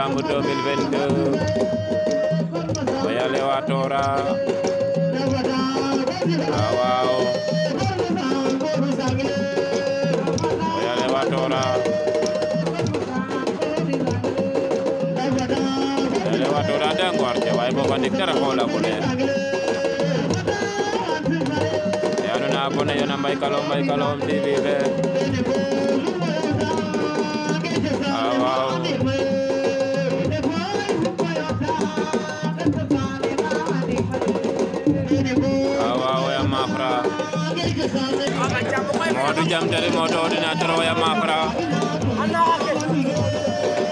décembre 2022 oya Lewatora waaw. Waaw oya Lewatora oya Lewatora de ngor ke waaye bo fa ndik dara xoola bu leer yanu na abonné yo na Mbaye Kalom Mbaye Kalom TV fe waaw waaw. waaw ya mafra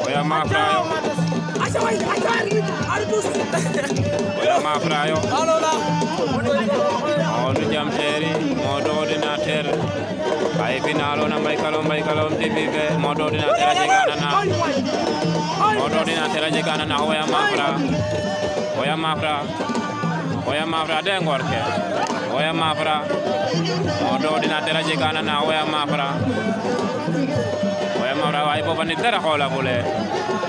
ya ya oya mafra oya Mafra de ngor oya Mafra Modou ordinateur a jegana na oya Mafra oya Mafra waaye bo fa nit dara xoola fule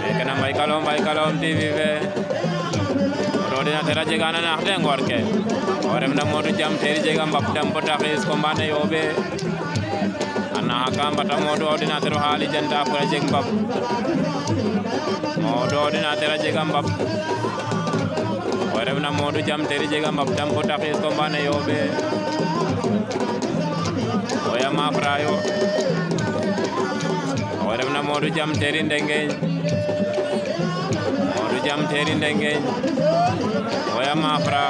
meke na Mbaye Kalom Mbaye Kalom TV fe Modou ordinateur a jegana naax de ngor ke o ref na Modou Jam Téry jega mbap dam bata xiis combat ne yooɓe a naxa ka mbata Modou ordinateur oxa lijanta pour a jeg mbap Modou ordinateur jega mbap o ref na Modou Jam Téry jega mbap dam bata xiis combat ne yooɓe oya Mafra yo o ref na Modou Jam Téry ndengeñ Modou Jam Téry ndengeñ oya Mafra